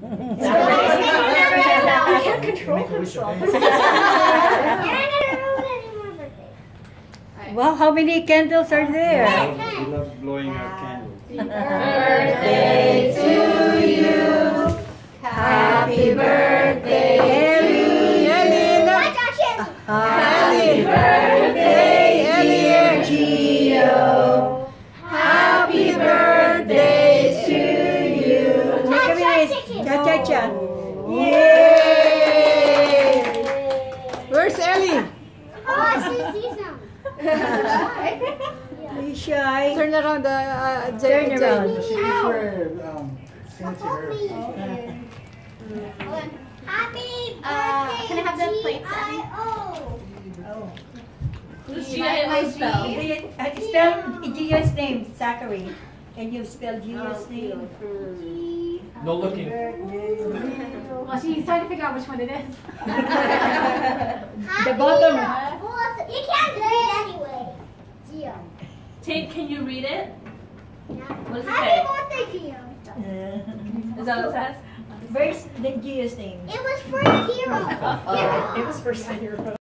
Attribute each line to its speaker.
Speaker 1: He can't control
Speaker 2: Make a wish of
Speaker 1: himself.
Speaker 3: Well, how many candles are there?
Speaker 4: We love blowing our candles.
Speaker 5: Birthday to you. Happy birthday
Speaker 3: Ellie,
Speaker 5: Happy birthday,
Speaker 3: Cha cha cha.
Speaker 5: Yay! Where's Ellie?
Speaker 3: Oh, Are you shy?
Speaker 5: Turn around the uh,
Speaker 3: Turn
Speaker 5: Jay-
Speaker 3: around.
Speaker 2: She eats her, um, sing to her.
Speaker 6: Happy birthday,
Speaker 1: Uh, can I have the plates then?
Speaker 6: G-I-O.
Speaker 1: Lucia and spell.
Speaker 3: Do you, spell Gio's name, Zachary. Can you spell Gio's name?
Speaker 4: Oh, no looking.
Speaker 1: Well, she's trying to figure out which one it is.
Speaker 3: The bottom.
Speaker 6: Well, you can't do it anyway. Gio.
Speaker 1: Tate, can you read it? What does it
Speaker 6: Happy birthday, Gio.
Speaker 1: Is that what it says?
Speaker 3: Where's the Gio's name?
Speaker 6: It was for hero.
Speaker 1: Oh.
Speaker 6: Hero.
Speaker 1: It was for zero.